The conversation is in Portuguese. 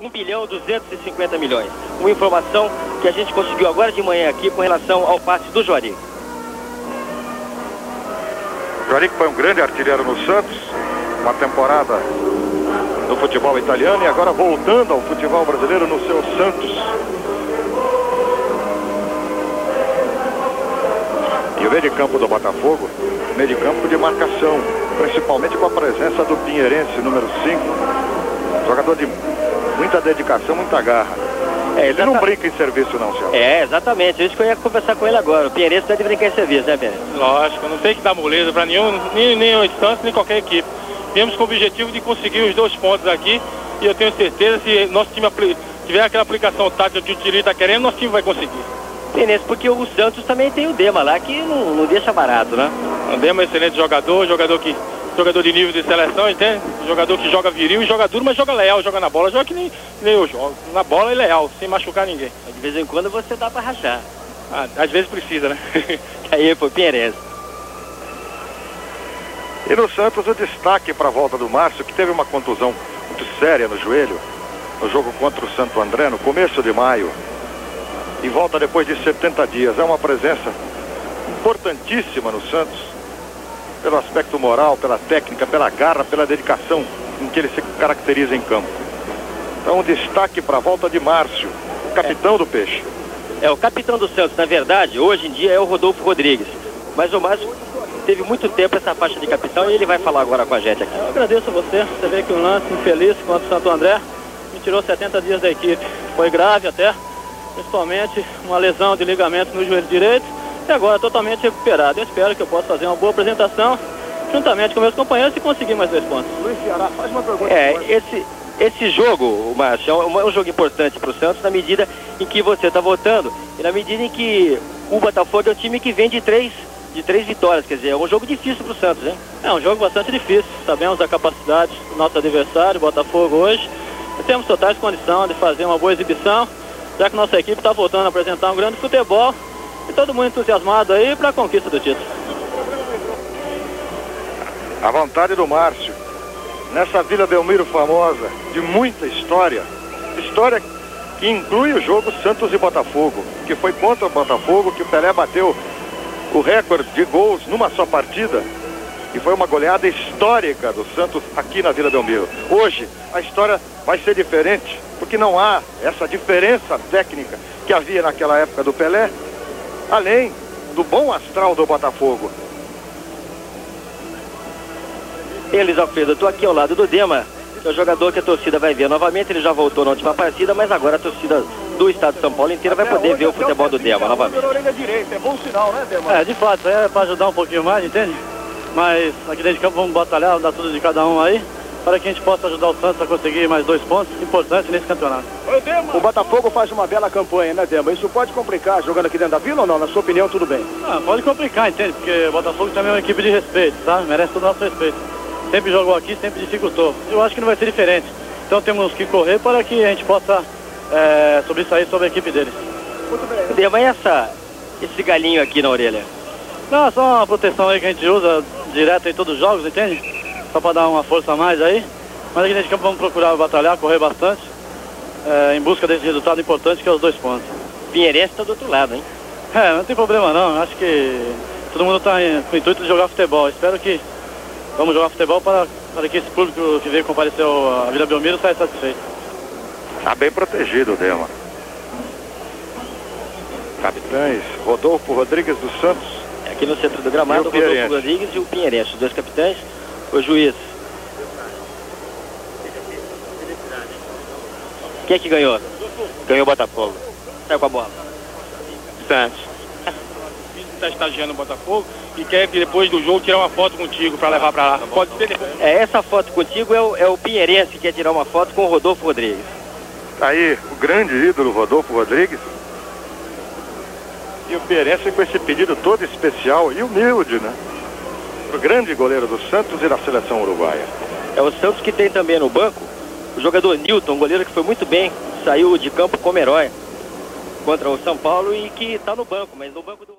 1 bilhão 250 milhões. Uma informação que a gente conseguiu agora de manhã aqui com relação ao passe do Juari. Juari que foi um grande artilheiro no Santos, uma temporada no futebol italiano e agora voltando ao futebol brasileiro no seu Santos. E o meio de campo do Botafogo, meio de campo de marcação, principalmente com a presença do Pinheirense, número 5, jogador de muita dedicação, muita garra. É, ele não brinca em serviço não, senhor. É, exatamente. A gente ia conversar com ele agora. O Pinheirense deve brincar em serviço, né, Pinheirense? Lógico, não tem que dar moleza para nenhum, nem, nem o instante, nem qualquer equipe. Temos com o objetivo de conseguir os dois pontos aqui e eu tenho certeza se nosso time tiver aquela aplicação tática que o Tiri está querendo, nosso time vai conseguir. Tenente, porque o Santos também tem o Dema lá, que não, não deixa barato, né? O Dema é um excelente jogador, jogador que jogador de nível de seleção, entende? Jogador que joga viril e joga duro, mas joga leal, joga na bola, joga que nem, nem eu jogo. Na bola e leal, sem machucar ninguém. De vez em quando você dá pra rachar. Ah, às vezes precisa, né? Aí, pô, Pinheirese. E no Santos o destaque para a volta do Márcio, que teve uma contusão muito séria no joelho, no jogo contra o Santo André, no começo de maio. E volta depois de 70 dias. É uma presença importantíssima no Santos, pelo aspecto moral, pela técnica, pela garra, pela dedicação em que ele se caracteriza em campo. Então, destaque para a volta de Márcio, o capitão é. do Peixe. É, o capitão do Santos, na verdade, hoje em dia é o Rodolfo Rodrigues. Mas o Márcio teve muito tempo essa faixa de capitão e ele vai falar agora com a gente aqui. Eu agradeço a você. Você vê que um lance infeliz contra o Santo André me tirou 70 dias da equipe. Foi grave até, principalmente uma lesão de ligamento no joelho direito e agora totalmente recuperado. Eu espero que eu possa fazer uma boa apresentação juntamente com meus companheiros e conseguir mais dois pontos. Luiz Ceará, faz uma pergunta. É, esse, esse jogo, Márcio, é um, é um jogo importante para o Santos na medida em que você está votando e na medida em que o Botafogo é um time que vem de três de três vitórias, quer dizer, é um jogo difícil para o Santos, hein? É um jogo bastante difícil. Sabemos da capacidade do nosso adversário, Botafogo, hoje. E temos totais condição de fazer uma boa exibição, já que nossa equipe está voltando a apresentar um grande futebol e todo mundo entusiasmado aí para a conquista do título. A vontade do Márcio, nessa Vila Belmiro famosa, de muita história, história que inclui o jogo Santos e Botafogo, que foi contra o Botafogo, que o Pelé bateu o recorde de gols numa só partida. E foi uma goleada histórica do Santos aqui na Vila Belmiro. Hoje, a história vai ser diferente, porque não há essa diferença técnica que havia naquela época do Pelé, além do bom astral do Botafogo. Elis Alfredo, eu estou aqui ao lado do Dema, que é o jogador que a torcida vai ver novamente. Ele já voltou na última partida, mas agora a torcida do estado de São Paulo inteira vai poder ver o futebol do Dema novamente. É bom sinal, né, Dema? É, de fato, é para ajudar um pouquinho mais, entende? Mas aqui dentro de campo vamos batalhar, dar tudo de cada um aí, para que a gente possa ajudar o Santos a conseguir mais dois pontos importantes nesse campeonato. O Botafogo faz uma bela campanha, né, Dema? Isso pode complicar jogando aqui dentro da vila ou não? Na sua opinião, tudo bem? Ah, pode complicar, entende? Porque o Botafogo também é uma equipe de respeito, sabe? Merece todo o nosso respeito. Sempre jogou aqui, sempre dificultou. Eu acho que não vai ser diferente. Então temos que correr para que a gente possa é, sobressair sobre a equipe deles. Muito bem. Dema, e essa, esse galinho aqui na orelha? Não, só uma proteção aí que a gente usa direto em todos os jogos, entende? Só para dar uma força a mais aí. Mas aqui dentro de campo vamos procurar batalhar, correr bastante, é, em busca desse resultado importante que é os dois pontos. Pinheirense está do outro lado, hein? É, não tem problema não. Acho que todo mundo está com o intuito de jogar futebol. Espero que vamos jogar futebol para, para que esse público que veio comparecer à Vila Belmiro saia satisfeito. Está bem protegido o Dema. Capitães, Rodolfo Rodrigues dos Santos. Aqui no centro do gramado, o Rodolfo Rodrigues e o Pinheirense, os dois capitães. O juiz. Quem é que ganhou? Ganhou o Botafogo. Saiu com a bola. Santos. Está estagiando o Botafogo e quer que depois do jogo tirar uma foto contigo para levar para lá. Pode ser depois. É, essa foto contigo é o, é o Pinheirense que quer tirar uma foto com o Rodolfo Rodrigues. Aí o grande ídolo Rodolfo Rodrigues. E o Pierense com esse pedido todo especial e humilde, né? Grande goleiro do Santos e da seleção uruguaia. É o Santos que tem também no banco o jogador Newton, goleiro que foi muito bem, saiu de campo como herói contra o São Paulo e que está no banco, mas no banco do...